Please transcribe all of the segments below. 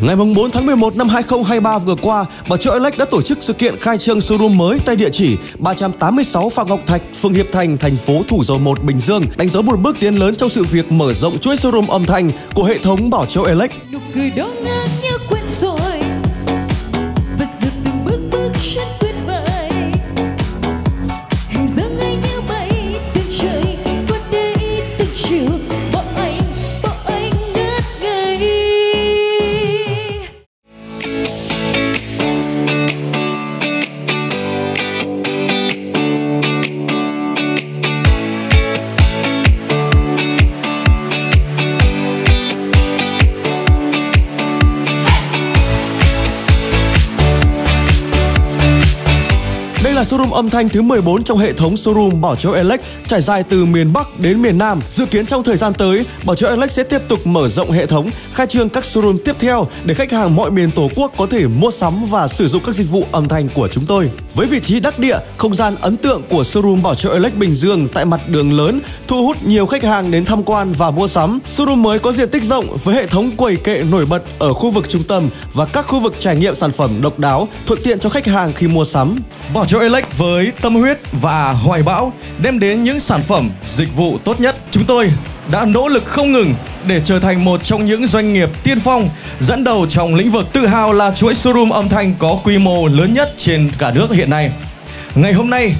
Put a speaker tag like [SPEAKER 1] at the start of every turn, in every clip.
[SPEAKER 1] Ngày 4 tháng 11 năm 2023 vừa qua, Bảo Trợ Alex đã tổ chức sự kiện khai trương showroom mới tại địa chỉ 386 Phạm Ngọc Thạch, phường Hiệp Thành, thành phố Thủ Dầu Một, Bình Dương, đánh dấu một bước tiến lớn trong sự việc mở rộng chuỗi showroom âm thanh của hệ thống Bảo Châu Alex.
[SPEAKER 2] nụ cười đó ngang
[SPEAKER 1] showroom âm thanh thứ 14 trong hệ thống showroom Bảo Châu Elect trải dài từ miền Bắc đến miền Nam. Dự kiến trong thời gian tới, Bảo Châu Elect sẽ tiếp tục mở rộng hệ thống, khai trương các showroom tiếp theo để khách hàng mọi miền Tổ quốc có thể mua sắm và sử dụng các dịch vụ âm thanh của chúng tôi. Với vị trí đắc địa, không gian ấn tượng của showroom Bảo Châu Elect Bình Dương tại mặt đường lớn thu hút nhiều khách hàng đến tham quan và mua sắm. Showroom mới có diện tích rộng với hệ thống quầy kệ nổi bật ở khu vực trung tâm và các khu vực trải nghiệm sản phẩm độc đáo, thuận tiện cho khách hàng khi mua sắm.
[SPEAKER 3] Bảo Châu Elect Alex với tâm huyết và hoài bão đem đến những sản phẩm, dịch vụ tốt nhất. Chúng tôi đã nỗ lực không ngừng để trở thành một trong những doanh nghiệp tiên phong dẫn đầu trong lĩnh vực tự hào là chuỗi showroom âm thanh có quy mô lớn nhất trên cả nước hiện nay. Ngày hôm nay,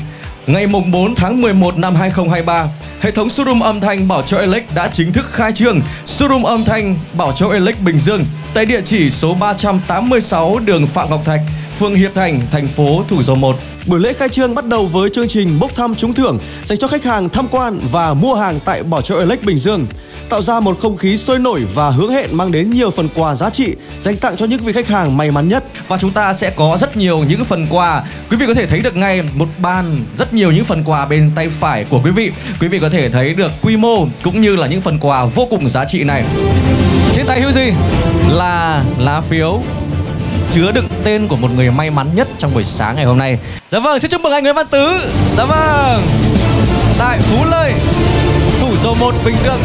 [SPEAKER 3] ngày mùng 4 tháng 11 năm 2023, hệ thống showroom âm thanh Bảo Châu Elec đã chính thức khai trương showroom âm thanh Bảo Châu Elec Bình Dương tại địa chỉ số 386 đường Phạm Ngọc Thạch, phường Hiệp Thành, thành phố Thủ Dầu Một.
[SPEAKER 1] Buổi lễ khai trương bắt đầu với chương trình bốc thăm trúng thưởng dành cho khách hàng tham quan và mua hàng tại Bảo Châu Elect Bình Dương, tạo ra một không khí sôi nổi và hứa hẹn mang đến nhiều phần quà giá trị dành tặng cho những vị khách hàng may mắn nhất.
[SPEAKER 3] Và chúng ta sẽ có rất nhiều những phần quà. Quý vị có thể thấy được ngay một bàn rất nhiều những phần quà bên tay phải của quý vị. Quý vị có thể thấy được quy mô cũng như là những phần quà vô cùng giá trị này. Trên tay hữu gì là lá phiếu chứa đựng tên của một người may mắn nhất trong buổi sáng ngày hôm nay. Dạ vâng, xin chúc mừng anh Nguyễn Văn Tứ. Dạ vâng. Tại Phú Lợi, Thủ Dầu Một, Bình Dương.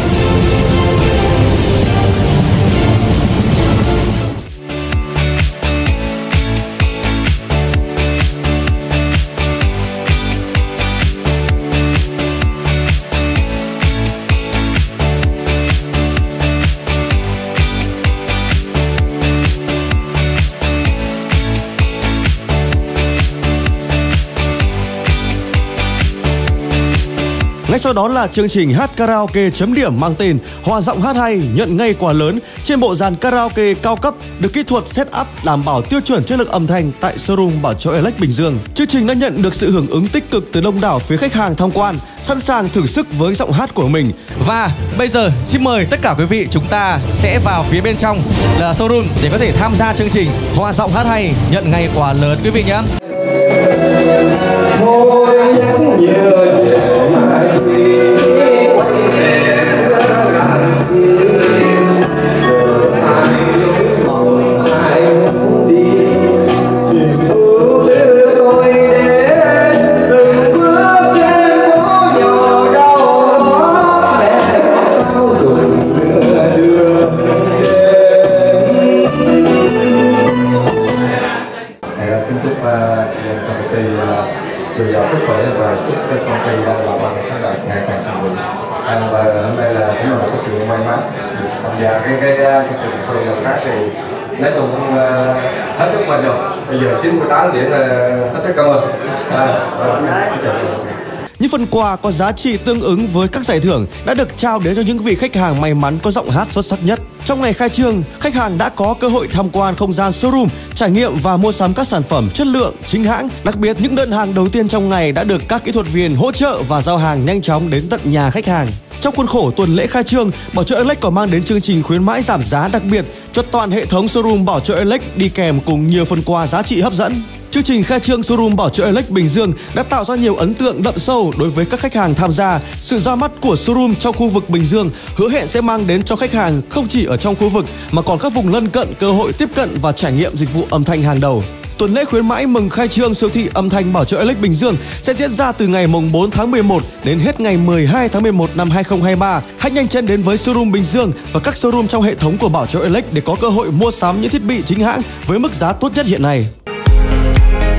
[SPEAKER 1] Ngay sau đó là chương trình hát karaoke chấm điểm mang tên Hòa giọng hát hay nhận ngay quà lớn trên bộ dàn karaoke cao cấp được kỹ thuật set up đảm bảo tiêu chuẩn chất lượng âm thanh tại showroom Bảo Châu elect Bình Dương. Chương trình đã nhận được sự hưởng ứng tích cực từ đông đảo phía khách hàng tham quan, sẵn sàng thử sức với giọng hát của mình.
[SPEAKER 3] Và bây giờ xin mời tất cả quý vị chúng ta sẽ vào phía bên trong là showroom để có thể tham gia chương trình Hòa giọng hát hay nhận ngay quà lớn quý vị nhé.
[SPEAKER 4] thôi nhắn nhớ để mãi truy quay về gì để
[SPEAKER 5] kính chúc uh, chị em công ty uh, dồi dào sức khỏe và chúc cái công ty đang làm ăn phát đạt ngày càng thịnh vượng. anh và hôm nay là cũng là một cái sự may mắn được tham gia cái cái chương trình tôi lần khác thì nói chung cũng uh, hết sức mình rồi. Bây giờ 98 điểm là hết sức cảm ơn. À.
[SPEAKER 1] Những phần quà có giá trị tương ứng với các giải thưởng đã được trao đến cho những vị khách hàng may mắn có giọng hát xuất sắc nhất. Trong ngày khai trương, khách hàng đã có cơ hội tham quan không gian showroom, trải nghiệm và mua sắm các sản phẩm chất lượng, chính hãng. Đặc biệt, những đơn hàng đầu tiên trong ngày đã được các kỹ thuật viên hỗ trợ và giao hàng nhanh chóng đến tận nhà khách hàng. Trong khuôn khổ tuần lễ khai trương, Bảo trợ Alex còn mang đến chương trình khuyến mãi giảm giá đặc biệt cho toàn hệ thống showroom Bảo trợ Alex đi kèm cùng nhiều phần quà giá trị hấp dẫn. Chương trình khai trương showroom Bảo trợ Elect Bình Dương đã tạo ra nhiều ấn tượng đậm sâu đối với các khách hàng tham gia. Sự ra mắt của showroom trong khu vực Bình Dương hứa hẹn sẽ mang đến cho khách hàng không chỉ ở trong khu vực, mà còn các vùng lân cận cơ hội tiếp cận và trải nghiệm dịch vụ âm thanh hàng đầu. Tuần lễ khuyến mãi mừng khai trương siêu thị âm thanh Bảo Trợ Alex Bình Dương sẽ diễn ra từ ngày mùng 4 tháng 11 đến hết ngày 12 tháng 11 năm 2023. Hãy nhanh chân đến với showroom Bình Dương và các showroom trong hệ thống của Bảo Trợ Alex để có cơ hội mua sắm những thiết bị chính hãng với mức giá tốt nhất hiện nay. Thank